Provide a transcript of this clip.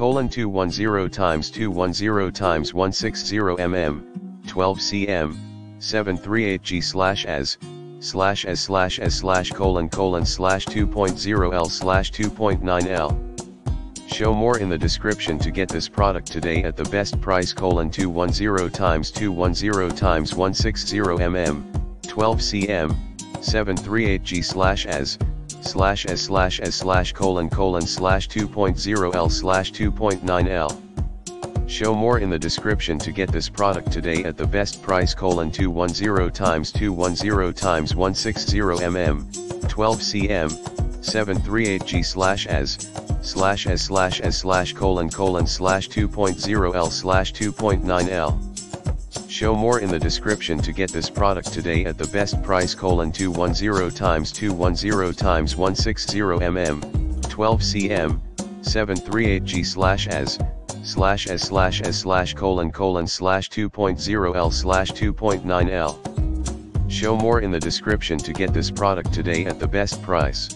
colon 210 times 210 times 160 mm, 12 cm, 738G slash as, slash as slash as slash colon colon slash 2.0 L slash 2.9 L. Show more in the description to get this product today at the best price colon 210 times 210 times 160 mm, 12 cm, 738G slash as, slash s slash s slash colon colon slash 2.0 L slash 2.9 L. Show more in the description to get this product today at the best price colon 210 times 210 times 160 mm, 12 cm, 738G slash as, slash as slash as slash colon colon slash 2.0 L slash 2.9 L. Show more in the description to get this product today at the best price colon 210 times 210 times 160 mm, 12 cm, 738G slash as, slash as slash as slash colon colon slash 2.0 L slash 2.9 L. Show more in the description to get this product today at the best price.